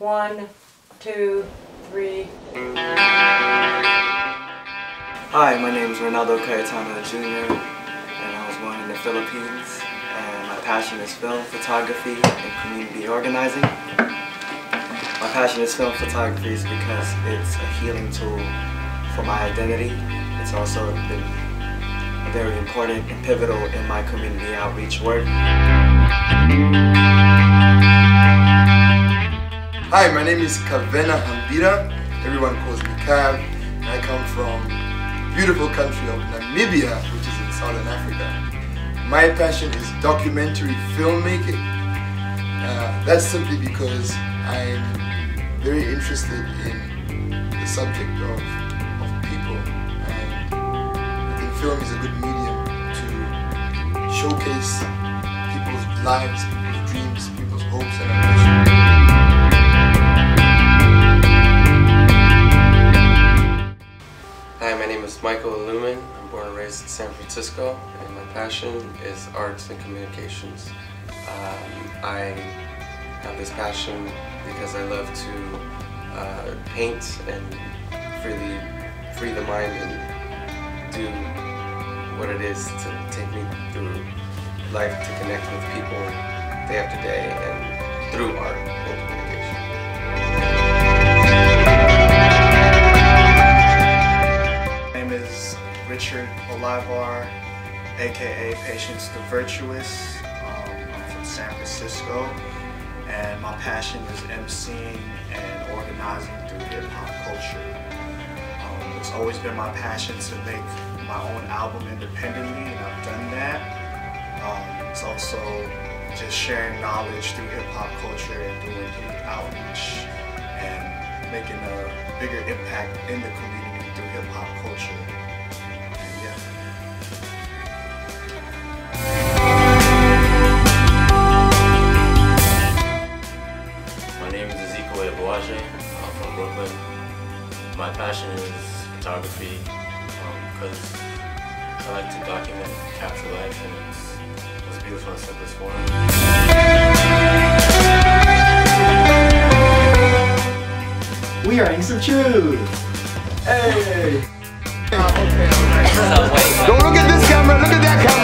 One, two, three. Hi, my name is Ronaldo Cayetano Jr. and I was born in the Philippines and my passion is film photography and community organizing. My passion is film photography is because it's a healing tool for my identity. It's also been very important and pivotal in my community outreach work. Hi, my name is Kavena Hambira. Everyone calls me Kav. And I come from beautiful country of Namibia, which is in Southern Africa. My passion is documentary filmmaking. Uh, that's simply because I'm very interested in the subject of, of people. And I think film is a good medium to showcase people's lives, people's dreams, Michael Lumen. I'm born and raised in San Francisco, and my passion is arts and communications. Um, I have this passion because I love to uh, paint and freely free the mind and do what it is to take me through life to connect with people day after day and through art Olivar, aka Patience the Virtuous. Um, I'm from San Francisco, and my passion is emceeing and organizing through hip hop culture. Um, it's always been my passion to make my own album independently, and I've done that. Um, it's also just sharing knowledge through hip hop culture and doing youth outreach and making a bigger impact in the community through hip hop culture. I'm from Brooklyn. My passion is photography um, because I like to document, capture life, and it's, it's beautiful in its simplest form. We are Inks of Truth. Hey. Don't look at this camera, look at that camera.